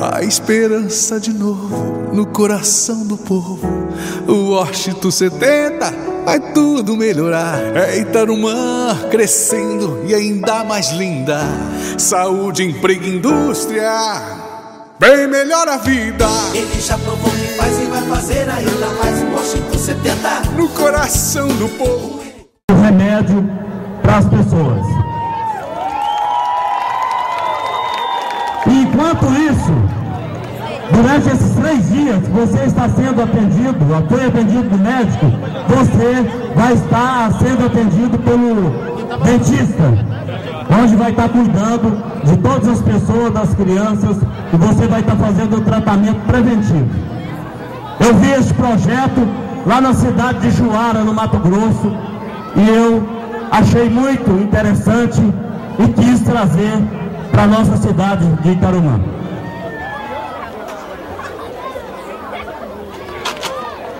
A esperança de novo no coração do povo. O Washington 70 vai tudo melhorar. É Itarumã crescendo e ainda mais linda. Saúde, emprego, indústria. Bem melhor a vida. Ele já provou que faz e vai fazer ainda mais. O Washington 70 no coração do povo. O remédio para as pessoas. Enquanto isso, durante esses três dias que você está sendo atendido, foi atendido do médico, você vai estar sendo atendido pelo dentista, onde vai estar cuidando de todas as pessoas, das crianças, e você vai estar fazendo o tratamento preventivo. Eu vi esse projeto lá na cidade de Juara, no Mato Grosso, e eu achei muito interessante e quis trazer para a nossa cidade de Itarumã.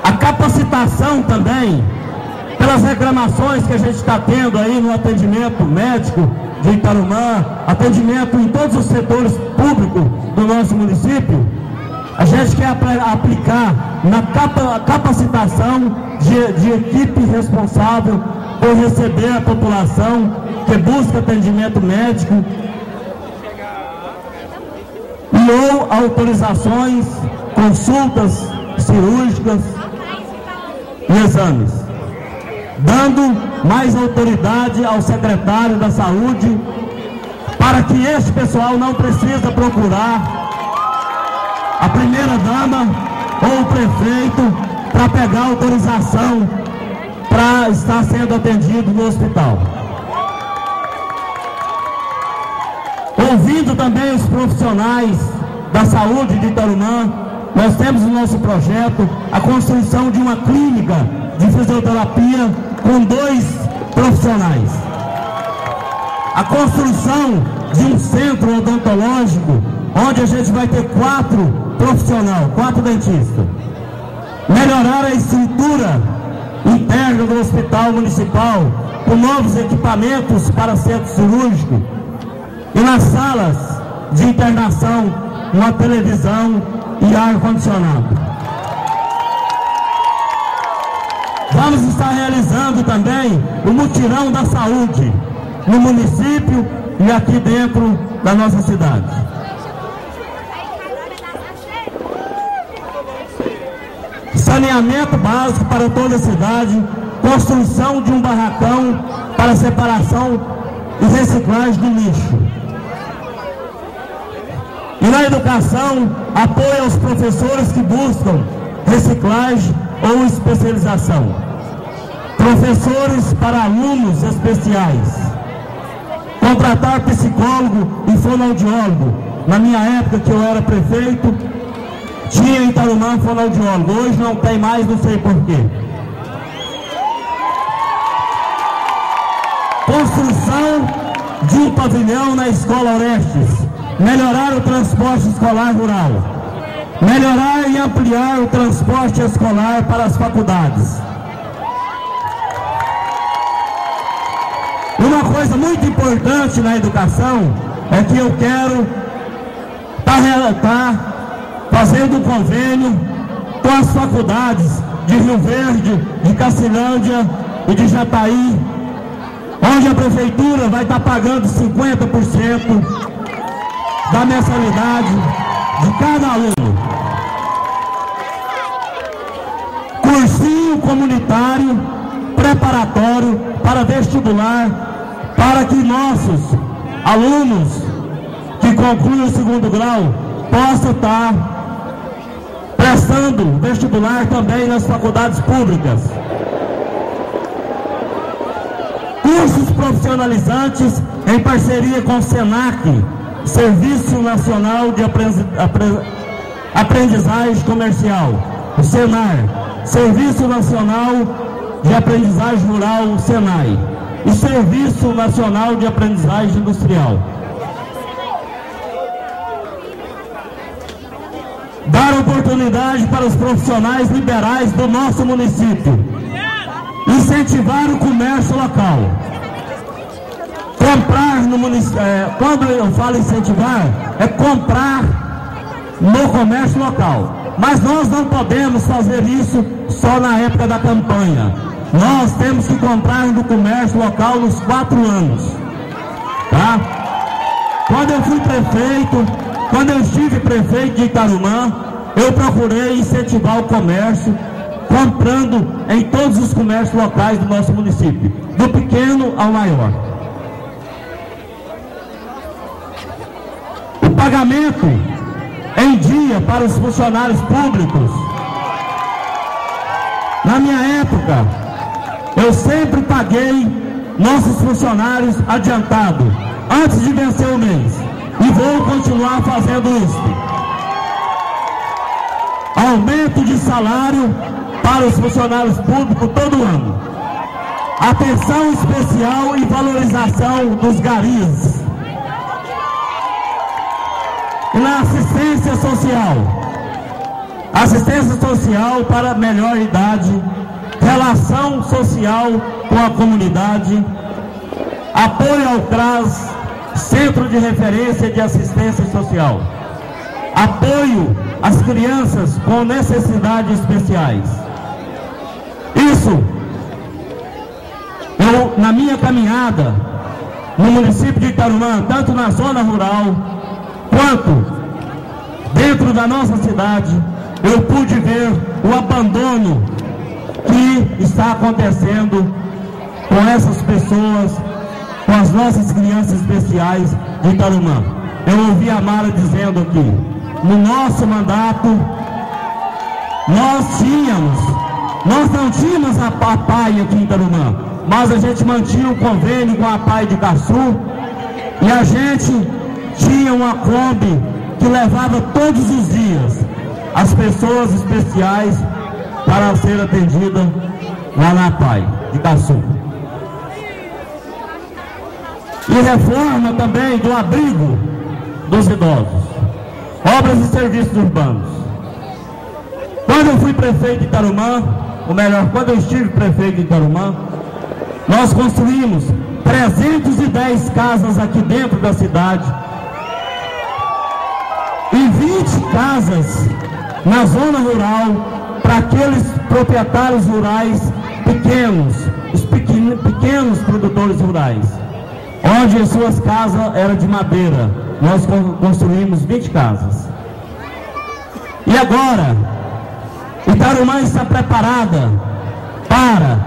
A capacitação também, pelas reclamações que a gente está tendo aí no atendimento médico de Itarumã, atendimento em todos os setores públicos do nosso município, a gente quer aplicar na capacitação de, de equipe responsável por receber a população que busca atendimento médico ou autorizações, consultas cirúrgicas e exames, dando mais autoridade ao secretário da saúde para que este pessoal não precisa procurar a primeira dama ou o prefeito para pegar autorização para estar sendo atendido no hospital. Ouvindo também os profissionais da saúde de Itarumã, nós temos no nosso projeto a construção de uma clínica de fisioterapia com dois profissionais. A construção de um centro odontológico onde a gente vai ter quatro profissionais, quatro dentistas. Melhorar a estrutura interna do hospital municipal com novos equipamentos para centro cirúrgico e nas salas de internação uma televisão e ar-condicionado. Vamos estar realizando também o mutirão da saúde no município e aqui dentro da nossa cidade. Saneamento básico para toda a cidade, construção de um barracão para separação e reciclagem do lixo. Na educação, apoio aos professores que buscam reciclagem ou especialização. Professores para alunos especiais. Contratar psicólogo e fonoaudiólogo. Na minha época, que eu era prefeito, tinha em Itarumã fonoaudiólogo. Hoje não tem mais, não sei porquê. Construção de um pavilhão na Escola Orestes melhorar o transporte escolar rural, melhorar e ampliar o transporte escolar para as faculdades. Uma coisa muito importante na educação é que eu quero estar tá fazendo um convênio com as faculdades de Rio Verde, de Cacilândia e de Jataí, onde a prefeitura vai estar tá pagando 50% da mensalidade de cada aluno. Cursinho comunitário preparatório para vestibular para que nossos alunos que concluem o segundo grau possam estar prestando vestibular também nas faculdades públicas. Cursos profissionalizantes em parceria com o SENAC, Serviço Nacional de Aprendizagem Comercial, o SENAR, Serviço Nacional de Aprendizagem Rural, o SENAI, e Serviço Nacional de Aprendizagem Industrial. Dar oportunidade para os profissionais liberais do nosso município. Incentivar o comércio local comprar no município, é, quando eu falo incentivar, é comprar no comércio local. Mas nós não podemos fazer isso só na época da campanha. Nós temos que comprar no comércio local nos quatro anos. Tá? Quando eu fui prefeito, quando eu estive prefeito de Itarumã, eu procurei incentivar o comércio comprando em todos os comércios locais do nosso município, do pequeno ao maior. Pagamento em dia para os funcionários públicos. Na minha época, eu sempre paguei nossos funcionários adiantado, antes de vencer o mês. E vou continuar fazendo isso. Aumento de salário para os funcionários públicos todo ano. Atenção especial e valorização dos garis. Na assistência social. Assistência social para melhor idade, relação social com a comunidade, apoio ao CRAS, Centro de Referência de Assistência Social, apoio às crianças com necessidades especiais. Isso, eu, na minha caminhada no município de Itarumã, tanto na zona rural quanto dentro da nossa cidade, eu pude ver o abandono que está acontecendo com essas pessoas, com as nossas crianças especiais de Itarumã. Eu ouvi a Mara dizendo aqui, no nosso mandato, nós tínhamos, nós não tínhamos a PAI aqui em Itarumã, mas a gente mantinha um convênio com a PAI de Caçu e a gente tinha uma Kombi que levava todos os dias as pessoas especiais para ser atendida lá na PAI de Caçu. E reforma também do abrigo dos idosos. Obras e serviços urbanos. Quando eu fui prefeito de Tarumã, ou melhor, quando eu estive prefeito de Tarumã, nós construímos 310 casas aqui dentro da cidade casas na zona rural para aqueles proprietários rurais pequenos, os pequenos, produtores rurais, onde as suas casas eram de madeira. Nós construímos 20 casas. E agora, Itarumã está preparada para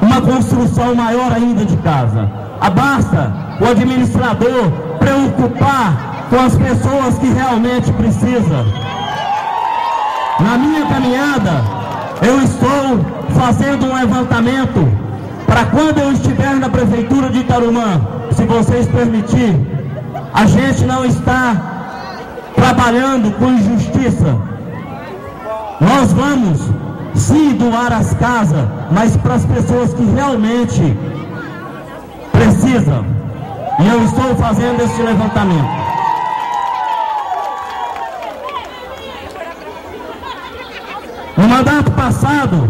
uma construção maior ainda de casa. Abasta o administrador preocupar com as pessoas que realmente precisam. Na minha caminhada, eu estou fazendo um levantamento para quando eu estiver na prefeitura de Itarumã, se vocês permitirem, a gente não está trabalhando com injustiça. Nós vamos sim doar as casas, mas para as pessoas que realmente precisam. E eu estou fazendo esse levantamento. No mandato passado,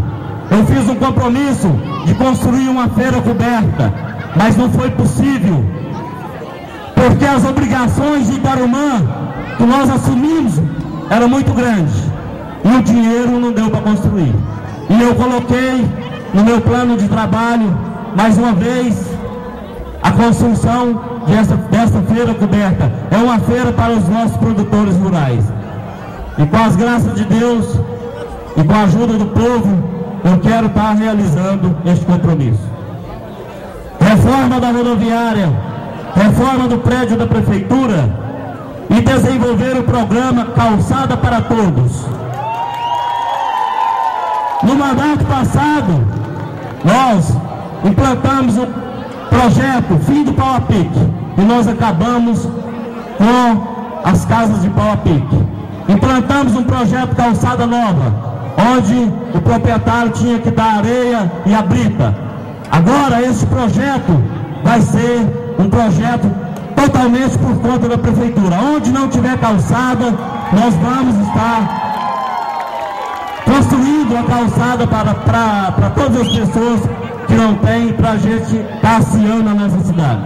eu fiz um compromisso de construir uma feira coberta, mas não foi possível, porque as obrigações de Itarumã que nós assumimos eram muito grandes e o dinheiro não deu para construir. E eu coloquei no meu plano de trabalho, mais uma vez, a construção dessa, dessa feira coberta. É uma feira para os nossos produtores rurais. E com as graças de Deus, e com a ajuda do povo, eu quero estar realizando este compromisso. Reforma da rodoviária, reforma do prédio da prefeitura e desenvolver o programa Calçada para Todos. No mandato passado, nós implantamos o projeto Fim do Pau a Pique e nós acabamos com as casas de pau a pique. Implantamos um projeto Calçada Nova, onde o proprietário tinha que dar areia e a brita. Agora esse projeto vai ser um projeto totalmente por conta da prefeitura. Onde não tiver calçada, nós vamos estar construindo a calçada para, para, para todas as pessoas que não têm, para a gente passeando na nossa cidade.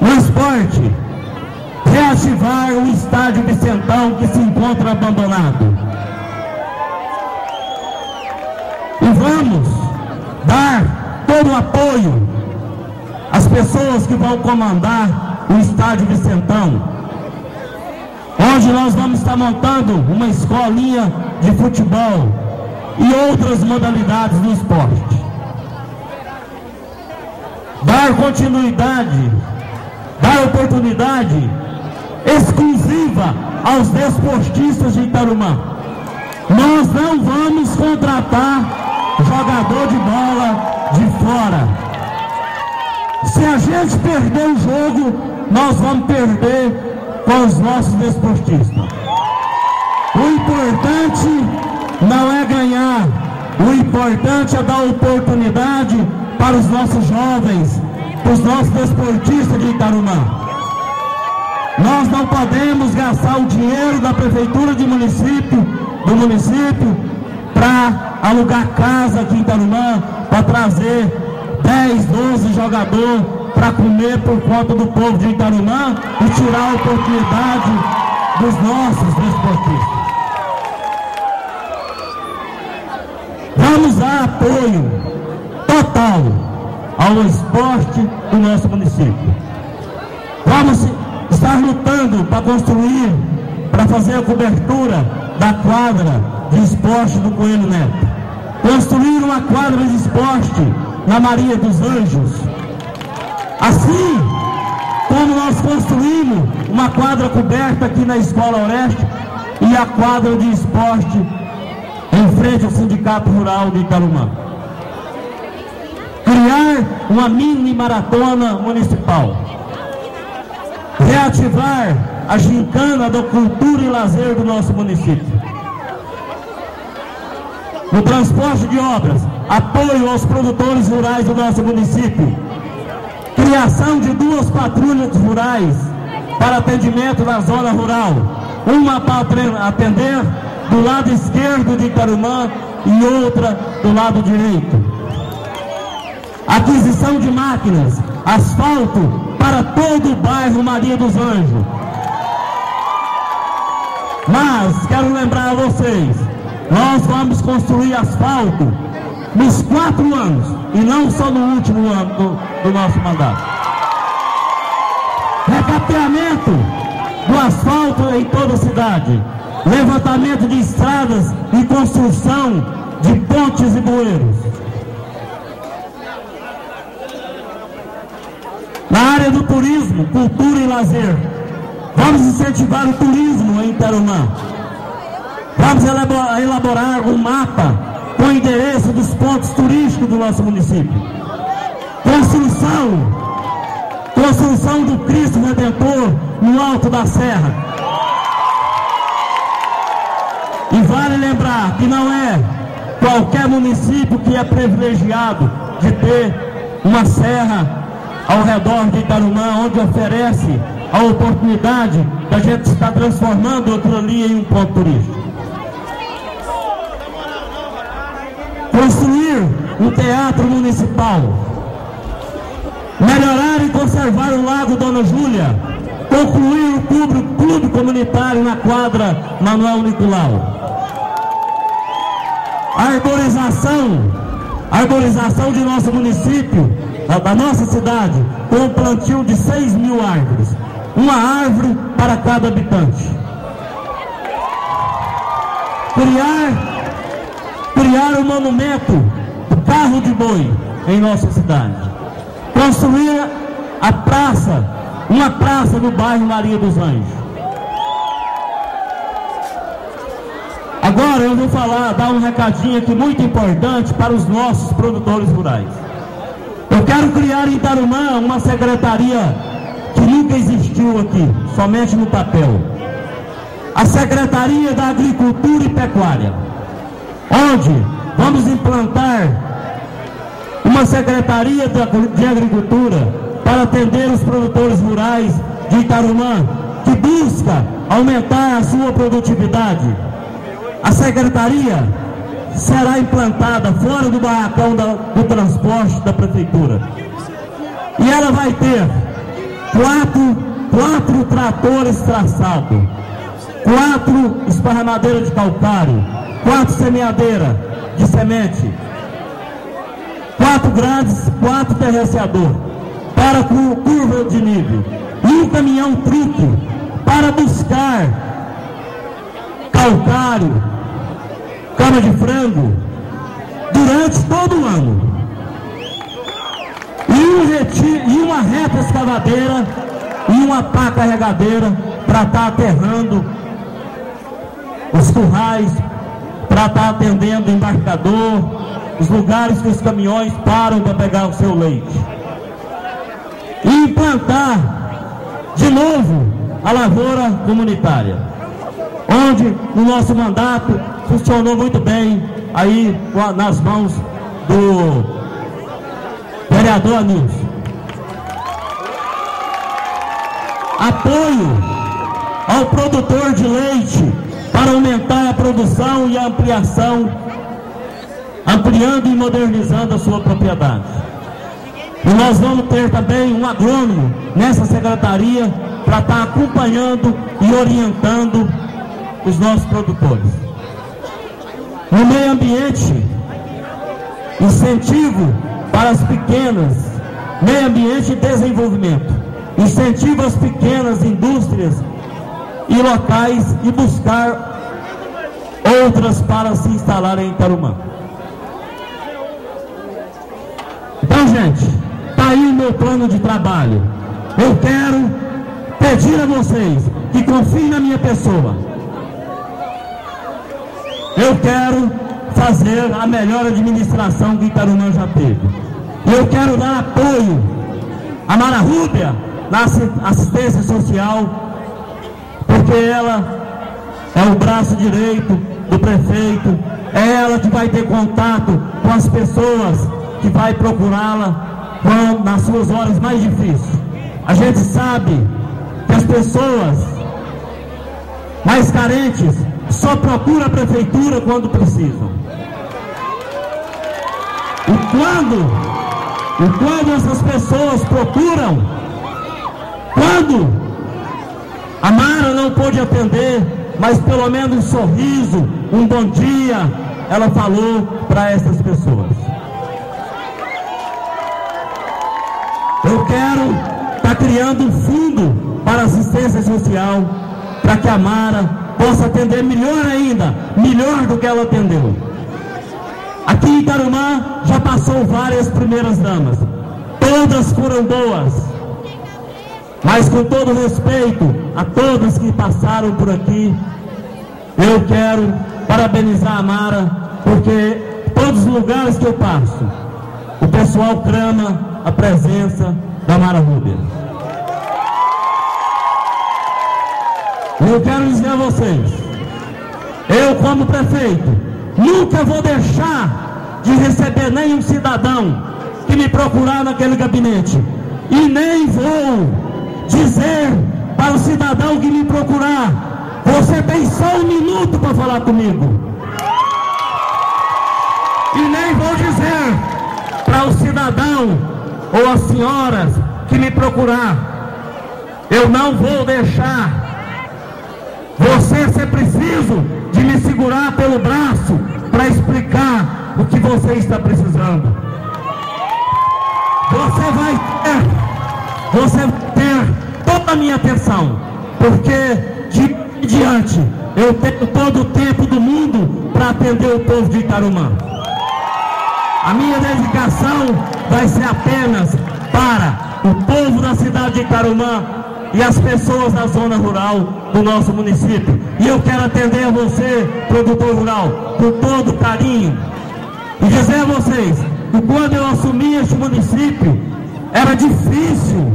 No esporte, reativar o estádio Vicentão que se encontra abandonado. E vamos dar todo o apoio às pessoas que vão comandar o estádio Vicentão. Hoje nós vamos estar montando uma escolinha de futebol e outras modalidades do esporte. Dar continuidade, dar oportunidade exclusiva aos desportistas de Itarumã. Nós não vamos contratar jogador de bola de fora. Se a gente perder o jogo, nós vamos perder com os nossos desportistas. O importante não é ganhar, o importante é dar oportunidade para os nossos jovens, para os nossos desportistas de Itarumã. Nós não podemos gastar o dinheiro da prefeitura de município, do município, para alugar casa aqui em Itarumã, para trazer 10, 12 jogadores para comer por conta do povo de Itarumã e tirar a oportunidade dos nossos desportistas. Vamos dar apoio total ao esporte do nosso município. Estar lutando para construir, para fazer a cobertura da quadra de esporte do Coelho Neto. Construir uma quadra de esporte na Maria dos Anjos. Assim como nós construímos uma quadra coberta aqui na Escola Oeste e a quadra de esporte em frente ao Sindicato Rural de Itarumã. Criar uma mini maratona municipal. Reativar a gincana da cultura e lazer do nosso município. No transporte de obras, apoio aos produtores rurais do nosso município. Criação de duas patrulhas rurais para atendimento na zona rural. Uma para atender do lado esquerdo de Itarumã e outra do lado direito. Aquisição de máquinas, asfalto para todo o bairro Maria dos Anjos. Mas quero lembrar a vocês, nós vamos construir asfalto nos quatro anos e não só no último ano do, do nosso mandato. Recapeamento do asfalto em toda a cidade levantamento de estradas e construção de pontes e bueiros. Na área do turismo, cultura e lazer, vamos incentivar o turismo em Tarumã. Vamos elaborar um mapa com o endereço dos pontos turísticos do nosso município. Construção, construção do Cristo Redentor no alto da serra e vale lembrar que não é qualquer município que é privilegiado de ter uma serra ao redor de Itarumã, onde oferece a oportunidade da gente estar transformando aquilo ali em um ponto turístico. Construir um teatro municipal. Melhorar e conservar o Lago Dona Júlia. Concluir o clube, clube comunitário na quadra Manuel Nicolau arborização, arborização de nosso município, da nossa cidade, com um plantio de 6 mil árvores. Uma árvore para cada habitante. Criar, criar um monumento do carro de boi em nossa cidade. Construir a praça, uma praça no bairro Maria dos Anjos. Agora eu vou falar, dar um recadinho aqui muito importante para os nossos produtores rurais. Quero criar em Tarumã uma secretaria que nunca existiu aqui, somente no papel. A Secretaria da Agricultura e Pecuária, onde vamos implantar uma Secretaria de Agricultura para atender os produtores rurais de Itarumã, que busca aumentar a sua produtividade a secretaria será implantada fora do barracão da, do transporte da prefeitura. E ela vai ter quatro quatro tratores traçados, quatro esparramadeiras de calcário, quatro semeadeiras de semente, quatro grandes, quatro terraciador para curva de nível e um caminhão truque para buscar calcário, cama de frango durante todo o ano. E, um reti, e uma reta escavadeira e uma pá carregadeira para estar tá aterrando os currais, para estar tá atendendo o embarcador, os lugares que os caminhões param para pegar o seu leite. E implantar de novo a lavoura comunitária, onde no nosso mandato funcionou muito bem aí nas mãos do vereador Anilson. Apoio ao produtor de leite para aumentar a produção e a ampliação, ampliando e modernizando a sua propriedade. E nós vamos ter também um agrônomo nessa secretaria para estar acompanhando e orientando os nossos produtores. No meio ambiente, incentivo para as pequenas, meio ambiente e desenvolvimento. Incentivo as pequenas indústrias e locais e buscar outras para se instalarem em Tarumã. Então, gente, está aí o meu plano de trabalho. Eu quero pedir a vocês que confiem na minha pessoa eu quero fazer a melhor administração que Itarumã já teve. Eu quero dar apoio à Mara Rúbia na assistência social, porque ela é o braço direito do prefeito, é ela que vai ter contato com as pessoas que vai procurá-la nas suas horas mais difíceis. A gente sabe que as pessoas mais carentes só procura a prefeitura quando precisam. E quando, e quando essas pessoas procuram, quando a Mara não pôde atender, mas pelo menos um sorriso, um bom dia, ela falou para essas pessoas. Eu quero estar tá criando um fundo para assistência social, para que a Mara possa atender melhor ainda, melhor do que ela atendeu. Aqui em Tarumã já passou várias primeiras damas, todas foram boas, mas com todo respeito a todas que passaram por aqui, eu quero parabenizar a Mara, porque todos os lugares que eu passo, o pessoal clama a presença da Mara Rubens. E eu quero dizer a vocês, eu como prefeito, nunca vou deixar de receber nenhum cidadão que me procurar naquele gabinete. E nem vou dizer para o cidadão que me procurar, você tem só um minuto para falar comigo. E nem vou dizer para o cidadão ou as senhoras que me procurar, eu não vou deixar você ser preciso de me segurar pelo braço para explicar o que você está precisando. Você vai ter, você vai ter toda a minha atenção, porque de diante eu tenho todo o tempo do mundo para atender o povo de Itarumã. A minha dedicação vai ser apenas para o povo da cidade de Itarumã e as pessoas da zona rural do nosso município. E eu quero atender a você, produtor rural, com todo carinho. E dizer a vocês que quando eu assumi este município, era difícil,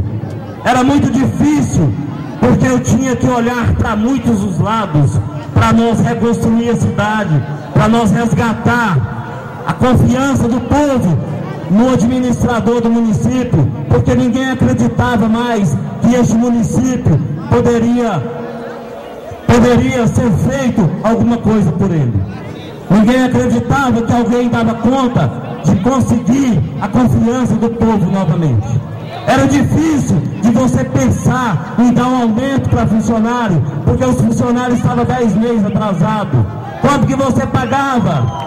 era muito difícil, porque eu tinha que olhar para muitos os lados, para nós reconstruir a cidade, para nós resgatar a confiança do povo no administrador do município, porque ninguém acreditava mais que este município poderia, poderia ser feito alguma coisa por ele. Ninguém acreditava que alguém dava conta de conseguir a confiança do povo novamente. Era difícil de você pensar em dar um aumento para funcionário, porque os funcionários estavam 10 meses atrasados. Quanto que você pagava?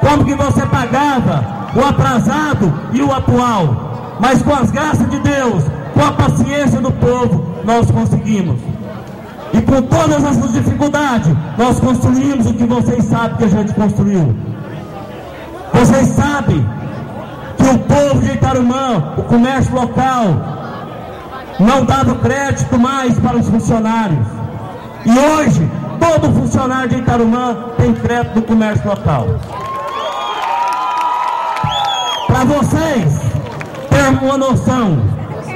Como que você pagava o atrasado e o atual? Mas com as graças de Deus, com a paciência do povo, nós conseguimos. E com todas essas dificuldades, nós construímos o que vocês sabem que a gente construiu. Vocês sabem que o povo de Itarumã, o comércio local, não dava crédito mais para os funcionários. E hoje, todo funcionário de Itarumã tem crédito do comércio local. Para vocês terem uma noção,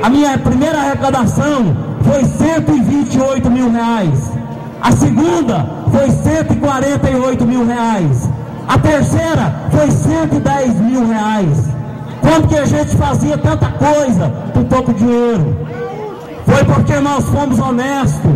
a minha primeira arrecadação foi 128 mil reais. A segunda foi 148 mil reais. A terceira foi 110 mil reais. Como que a gente fazia tanta coisa com pouco dinheiro? Foi porque nós fomos honestos.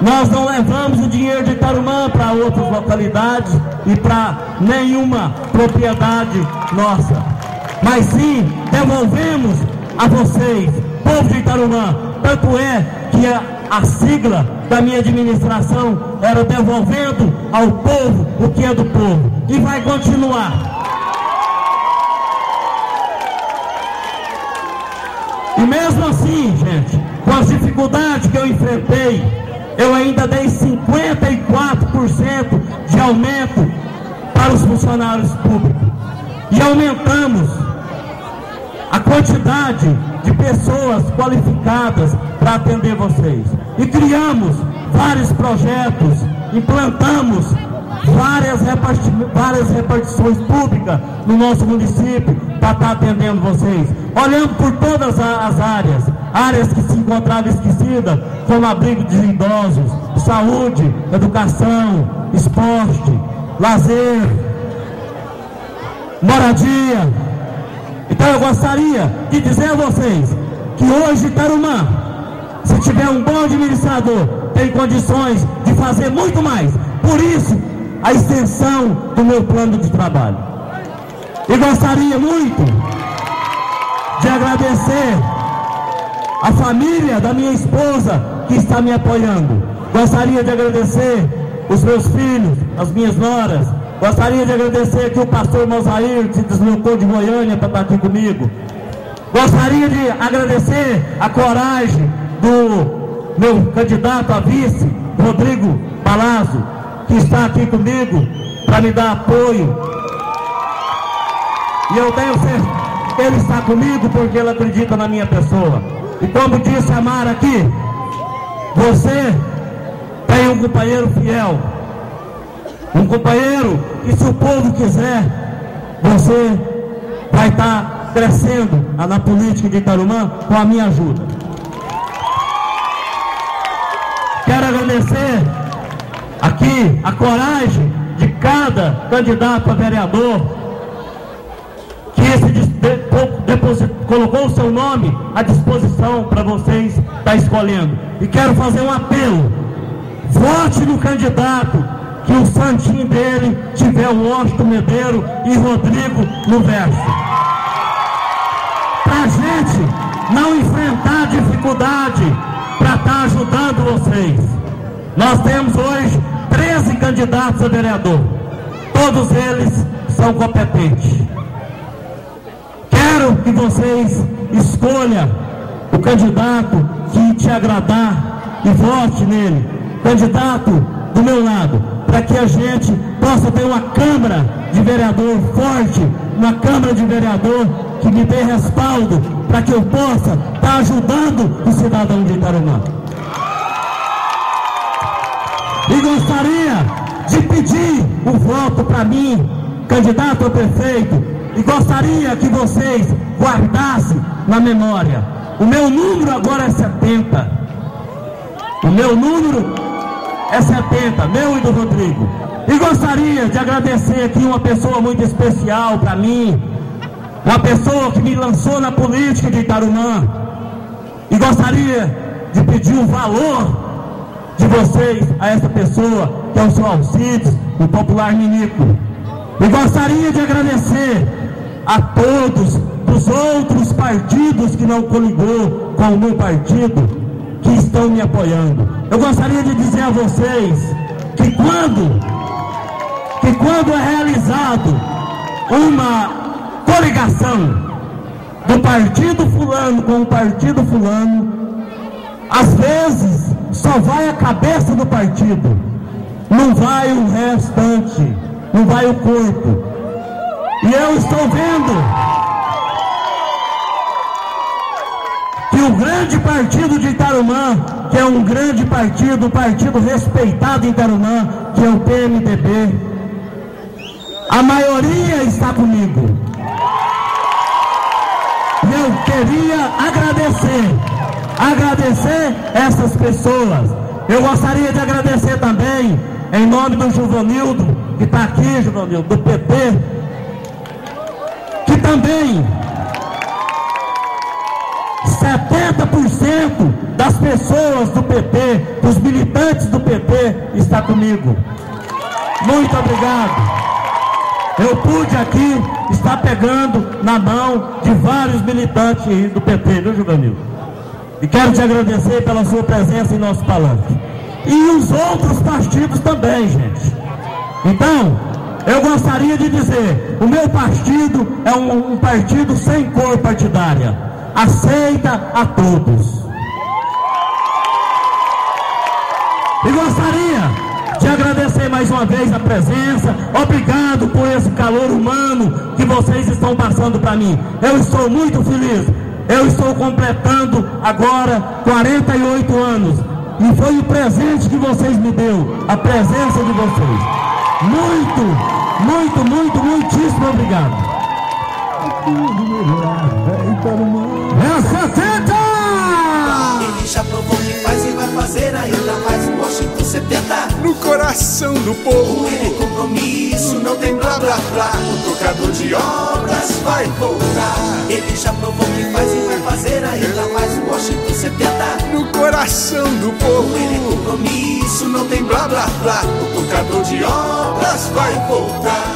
Nós não levamos o dinheiro de Tarumã para outras localidades e para nenhuma propriedade nossa. Mas sim, devolvemos a vocês, povo de Itarumã. Tanto é que a, a sigla da minha administração era devolvendo ao povo o que é do povo. E vai continuar. E mesmo assim, gente, com as dificuldades que eu enfrentei, eu ainda dei 54% de aumento para os funcionários públicos. E aumentamos a quantidade de pessoas qualificadas para atender vocês. E criamos vários projetos, implantamos várias, reparti várias repartições públicas no nosso município para estar atendendo vocês. Olhando por todas as áreas, áreas que se encontravam esquecidas, como abrigo de idosos, saúde, educação, esporte, lazer, moradia, então eu gostaria de dizer a vocês que hoje Tarumã, se tiver um bom administrador, tem condições de fazer muito mais. Por isso, a extensão do meu plano de trabalho. E gostaria muito de agradecer a família da minha esposa que está me apoiando. Gostaria de agradecer os meus filhos, as minhas noras, Gostaria de agradecer aqui o pastor Mosair, que se deslocou de Goiânia para estar aqui comigo. Gostaria de agradecer a coragem do meu candidato a vice, Rodrigo Palazzo, que está aqui comigo para me dar apoio. E eu tenho certeza que ele está comigo porque ele acredita na minha pessoa. E como disse a Mara aqui, você tem um companheiro fiel um companheiro que se o povo quiser, você vai estar crescendo na política de Itarumã com a minha ajuda. Quero agradecer aqui a coragem de cada candidato a vereador que esse colocou o seu nome à disposição para vocês estar tá escolhendo. E quero fazer um apelo. Vote no candidato que o santinho dele tiver o Washington Medeiro e Rodrigo no verso. Para a gente não enfrentar dificuldade, para estar tá ajudando vocês. Nós temos hoje 13 candidatos a vereador. Todos eles são competentes. Quero que vocês escolham o candidato que te agradar e vote nele. Candidato do meu lado para que a gente possa ter uma Câmara de vereador forte, uma Câmara de vereador que me dê respaldo para que eu possa estar tá ajudando o cidadão de Itarumã. E gostaria de pedir o voto para mim, candidato a prefeito, e gostaria que vocês guardassem na memória. O meu número agora é 70. O meu número é 70, meu e do Rodrigo. E gostaria de agradecer aqui uma pessoa muito especial para mim, uma pessoa que me lançou na política de Itarumã. E gostaria de pedir o valor de vocês a essa pessoa, que é o seu Alcides, o popular Minico. E gostaria de agradecer a todos dos outros partidos que não coligou com o meu partido, que estão me apoiando. Eu gostaria de dizer a vocês que quando, que quando é realizado uma coligação do partido fulano com o partido fulano, às vezes só vai a cabeça do partido, não vai o restante, não vai o corpo. E eu estou vendo o grande partido de Itarumã, que é um grande partido, um partido respeitado em Itarumã, que é o PMDB, a maioria está comigo. Eu queria agradecer, agradecer essas pessoas. Eu gostaria de agradecer também, em nome do Juvanildo, que está aqui, Juvanildo, do PP, que também 70% das pessoas do PP, dos militantes do PP, está comigo. Muito obrigado. Eu pude aqui estar pegando na mão de vários militantes do PT, viu, Juvenil? E quero te agradecer pela sua presença em nosso palanque. E os outros partidos também, gente. Então, eu gostaria de dizer, o meu partido é um, um partido sem cor partidária aceita a todos. E gostaria de agradecer mais uma vez a presença. Obrigado por esse calor humano que vocês estão passando para mim. Eu estou muito feliz. Eu estou completando agora 48 anos. E foi o presente que vocês me deu, a presença de vocês. Muito, muito, muito, muitíssimo obrigado 70. No coração do povo. Ele é compromisso, não tem blá blá blá. O tocador de obras vai voltar. Ele já provou que faz e vai fazer ainda mais um Washington 70. No coração do povo. Ele é compromisso, não tem blá blá blá. O tocador de obras vai voltar.